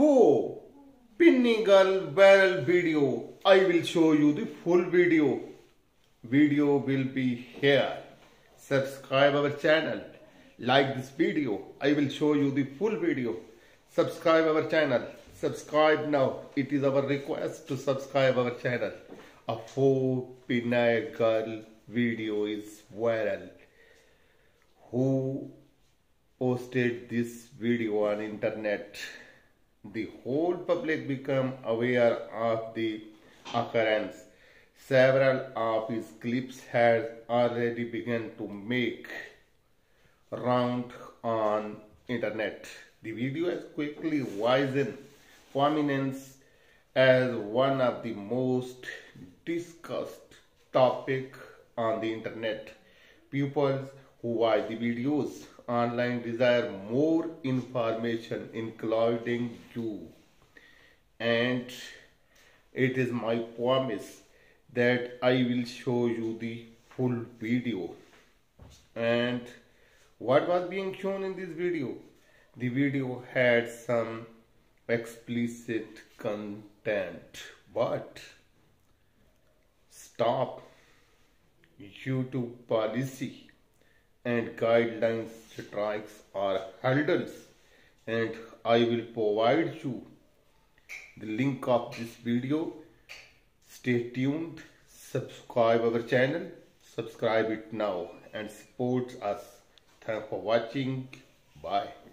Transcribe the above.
4 Pinay girl viral video. I will show you the full video. Video will be here. Subscribe our channel. Like this video. I will show you the full video. Subscribe our channel. Subscribe now. It is our request to subscribe our channel. A 4 Pinay girl video is viral. Who posted this video on internet? The whole public become aware of the occurrence. Several of his clips had already begun to make round on internet. The video has quickly risen prominence as one of the most discussed topic on the internet. Pupils who watch the videos online desire more information including you. And it is my promise that I will show you the full video. And what was being shown in this video? The video had some explicit content. But stop YouTube policy and guidelines strikes are hurdles. And I will provide you the link of this video. Stay tuned. Subscribe our channel. Subscribe it now. And support us. Thanks for watching. Bye